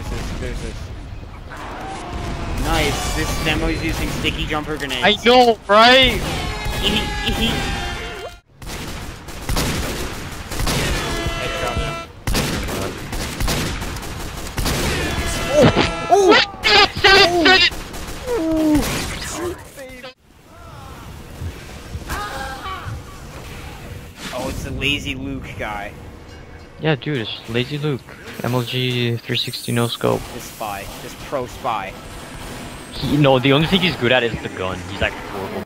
There's this. There's this. Nice. This demo's using sticky jumper grenades. I know, right? Headshot. Oh, it's the lazy Luke guy. Yeah, dude, it's Lazy Luke. MLG 360 no scope. This spy. This pro spy. He, no, the only thing he's good at is the gun. He's like horrible.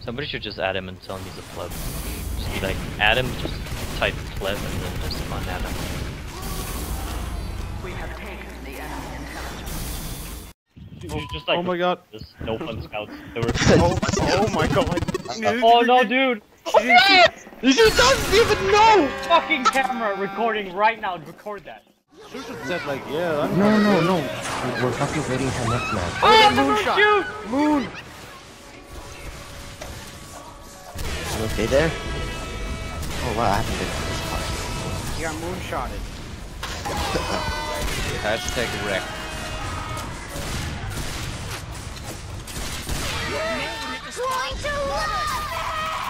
Somebody should just add him and tell him he's a pleb. Just be like, add him, just type pleb and then just come on, add him. We have taken the enemy intelligence. Dude, he's just like, Oh my god. this no fun scouts. They were. Oh, oh my god. oh no, dude! He doesn't even know! Fucking camera recording right now. Record that. Should've said like, yeah, I'm No, no, no. We're fucking waiting for next match. Oh, moonshot. shoot! Moon! You okay there? Oh wow, I haven't been to this part. You got moonshotted. Hashtag wreck.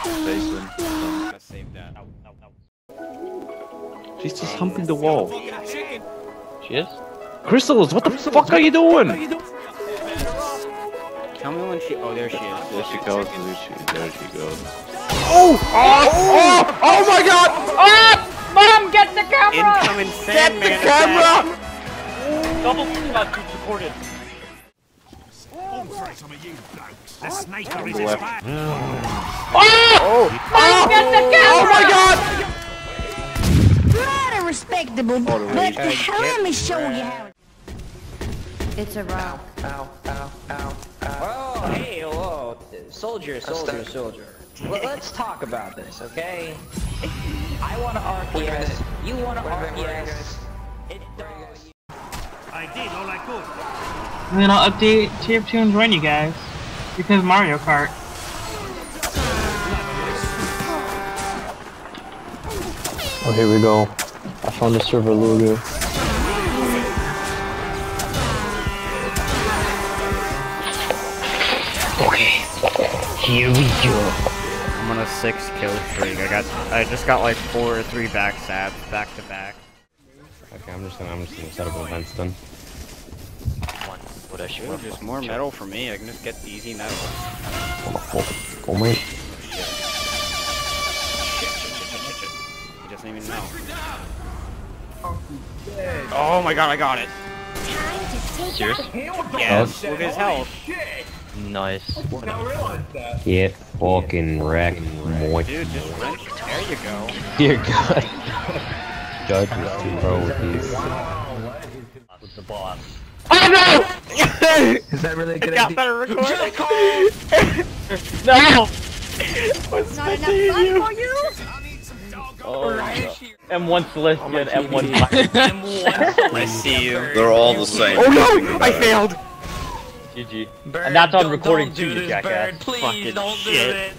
Basement. Save that. She's just humping the wall. She is? Crystals, what the fuck are you doing? Tell me when she. Oh, there she is. There she goes, there she, there she goes. Oh! Oh! Oh my god! Ah! Mom, get the camera! Incoming Get Sandman the camera! Double shot dude, recorded. The oh, sniper On is the his back. Oh! Mom, get the camera! Oh my god! Not a respectable, Oh, the but uh, let me show you how. It's a rock. Ow, ow, ow, ow. Oh, hey, hello. Soldier, soldier, soldier. Well, let's talk about this, okay? I want to RPS. You want to RPS. It I did all I could. And then I'll update TF2 and join you guys. Because Mario Kart. Oh, here we go. I found the server logo. Okay, here we go. I'm on a six kill streak. I got. I just got like four or three back stabs back to back. Okay, I'm just gonna, I'm just gonna set up events then. One. What I should Ooh, just more metal for me. I can just get easy metal. Oh, oh, oh, oh my. Shit, shit, shit, shit, shit, shit. He doesn't even know. Oh my god, I got it. Serious? Yes, oh. look at his health. Nice. Get fucking wrecked, moist. Dude, just wrench. There you go. Dear God. Judge is too pro with these. With the boss. Is that really a good Got idea? better recording. No! What's Not enough fun for you? M1 Celestian, M1 I see you. They're all the same. Oh no! I failed. GG. And that's on recording too, you jackass. Please Fucking don't shit. do it.